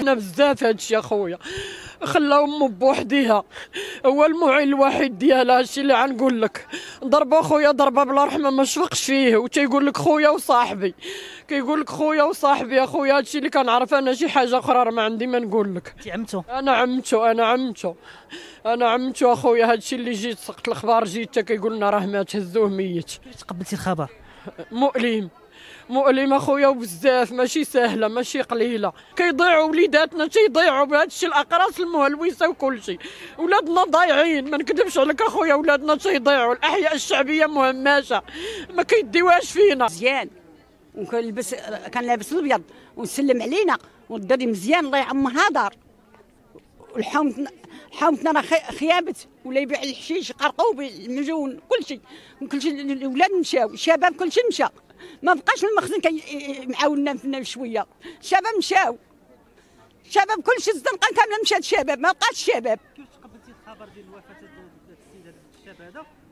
أنا بزاف هادشي اخويا خلا أمه بوحديها. هو المعين الوحيد ديالها هادشي اللي غنقول لك. ضرب اخويا ضربة بلا رحمة ما شفقش فيه. وتيقول لك خويا وصاحبي. كيقول لك خويا وصاحبي اخويا هادشي اللي كنعرف أنا شي حاجة أخرى راه ما عندي ما نقول لك. انت عمتو. أنا عمتو أنا عمتو. أنا عمتو اخويا هادشي اللي جيت سقط الأخبار جيت حتى كيقول لنا راه مات هزوه ميت. كيفاش تقبلتي الخبر؟ مؤلم. مؤلم اخويا وبزاف ماشي سهلة ماشي قليلة. كيضيعوا وليداتنا تيضيعوا بهذا الشيء الأقراص المهلوسة وكل شيء. ولادنا ضايعين ما نكذبش عليك اخويا ولادنا تيضيعوا. الأحياء الشعبية مهمشة ما كيديوهاش فينا. مزيان. وكنلبس كان لابس الأبيض ونسلم علينا والدري مزيان الله يعمرها دار والحومتنا حومتنا راه خي- خيابت ولا يبيع الحشيش قرقوب المجون كل شيء كل شيء الاولاد مشاو الشباب كل شيء مشى. ما بقاش المخزن كي معاوننا فينا شوية الشباب مشاو. الشباب كل شيء الزنقة كاملة مشات الشباب ما بقاش الشباب. كيفاش تقبلتي الخبر ديال وفاه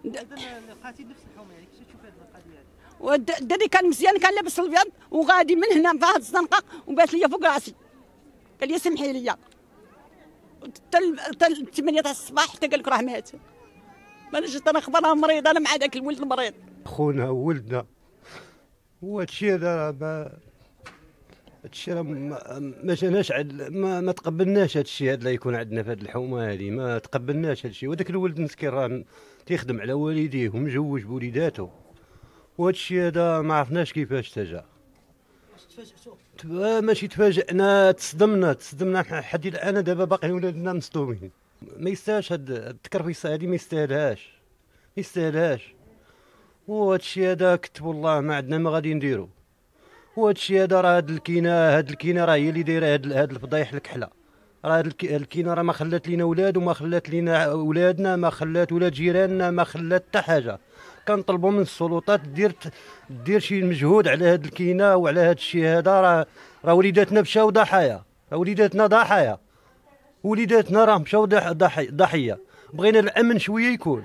لقاتي نفس الحومة يعني هذه القضية هذه؟ كان مزيان كان لابس الأبيض وغادي من هنا في هذه الزنقة وبات لي فوق راسي. قال لي سمحي لي حتى 8 تاع الصباح حتى قال لك راه مات. ما جيت أنا خبرها مريض أنا مع ذاك الولد المريض. خونا وولدنا وهادشي هذا راه ما هادشي راه ما جاناش ما, ما تقبلناش هادشي هذا اللي يكون عندنا في هاد الحومة هادي ما تقبلناش هادشي. وداك الولد مسكين راه تيخدم على والديه ومجوج بوليداته وهادشي هذا ما عرفناش كيفاش تجا تبا- ماشي تفاجئنا تصدمنا تصدمنا. حد الآن دابا باقيين ولادنا مصدومين. ما يستاهلش هاد هاد التكرفيصة هادي ما يستاهلهاش. ما يستاهلهاش. وهادشي هذا كتب الله ما عندنا ما غادي نديرو. وهادشي هذا راه هاد الكينه هاد الكينة راه هي اللي دايرة هاد هاد الفضايح الكحلة. راه الكينة راه ما خلات لينا ولاد وما خلات لينا ولادنا ما خلات ولاد جيراننا ما خلات حتى حاجة. كنطلبوا من السلطات دير دير شي مجهود على هاد الكينة وعلى هاد الشيء هذا. راه راه وليداتنا مشاو ضحايا. وليداتنا ضحايا. وليداتنا راه مشاو ضح- ضحي- ضحية. بغينا الأمن شوية يكون.